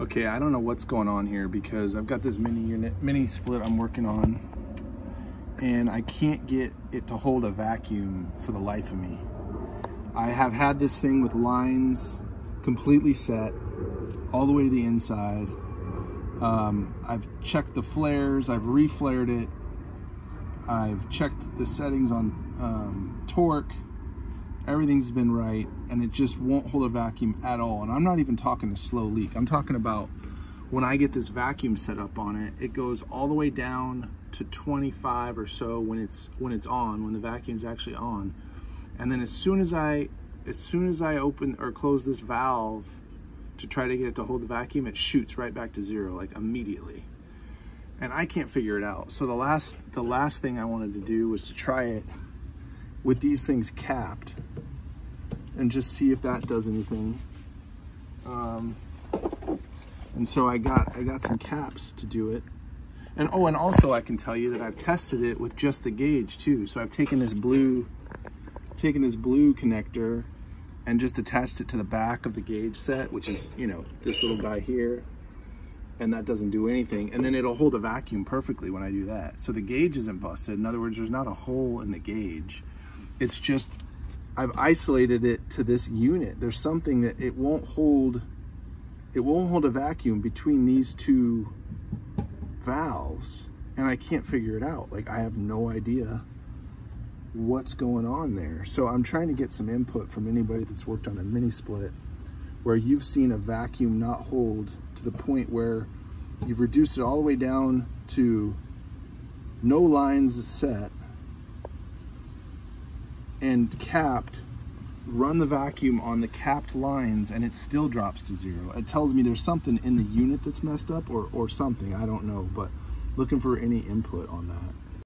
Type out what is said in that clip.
Okay, I don't know what's going on here because I've got this mini unit, mini split I'm working on and I can't get it to hold a vacuum for the life of me. I have had this thing with lines completely set all the way to the inside. Um, I've checked the flares, I've reflared it, I've checked the settings on um, torque, everything's been right and it just won't hold a vacuum at all. And i'm not even talking a slow leak. I'm talking about when i get this vacuum set up on it it goes all the way down to 25 or so when it's when it's on when the vacuum's actually on. And then as soon as i as soon as i open or close this valve to try to get it to hold the vacuum it shoots right back to zero like immediately. And i can't figure it out. So the last the last thing i wanted to do was to try it with these things capped and just see if that does anything. Um, and so I got I got some caps to do it. And oh, and also I can tell you that I've tested it with just the gauge too. So I've taken this blue, taken this blue connector and just attached it to the back of the gauge set, which is, you know, this little guy here. And that doesn't do anything. And then it'll hold a vacuum perfectly when I do that. So the gauge isn't busted. In other words, there's not a hole in the gauge. It's just, I've isolated it to this unit. There's something that it won't hold, it won't hold a vacuum between these two valves. And I can't figure it out. Like I have no idea what's going on there. So I'm trying to get some input from anybody that's worked on a mini split where you've seen a vacuum not hold to the point where you've reduced it all the way down to no lines set and capped, run the vacuum on the capped lines and it still drops to zero. It tells me there's something in the unit that's messed up or, or something, I don't know, but looking for any input on that.